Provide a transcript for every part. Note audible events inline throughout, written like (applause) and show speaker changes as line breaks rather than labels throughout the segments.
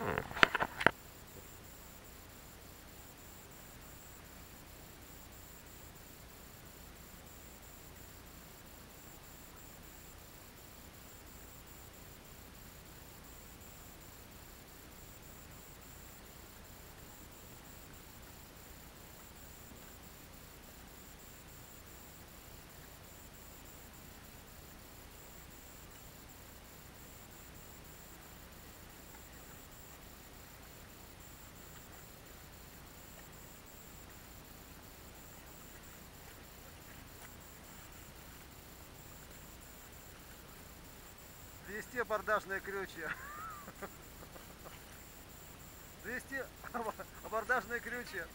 Mm-hmm. Завести абордажные крючья. (laughs) Завести абордажные крючья.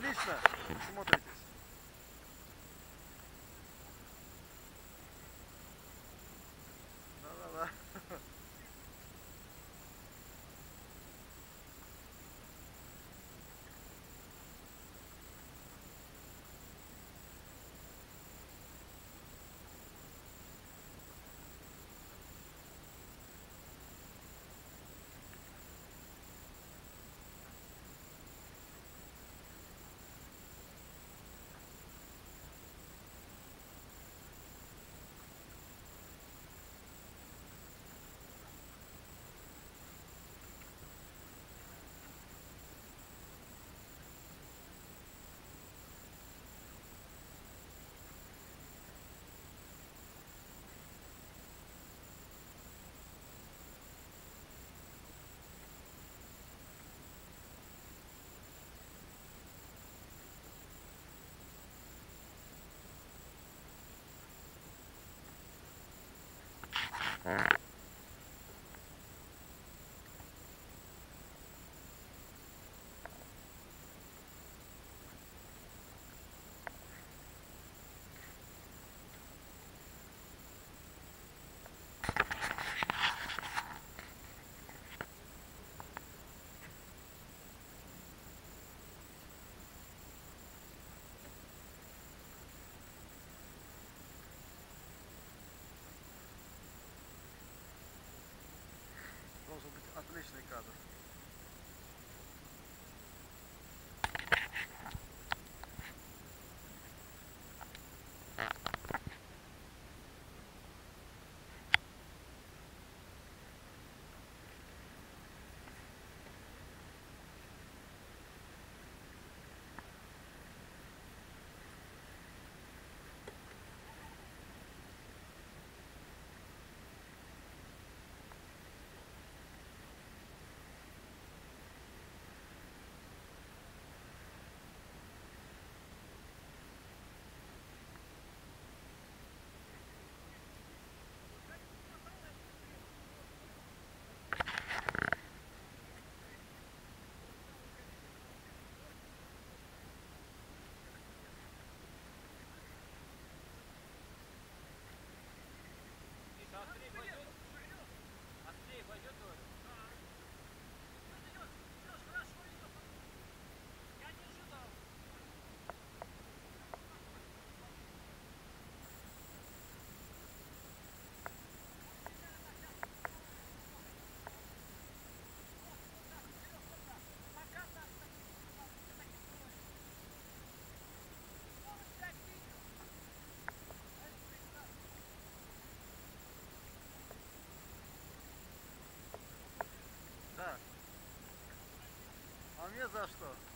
Отлично смотритесь. All right. отличный кадр. Мне за что?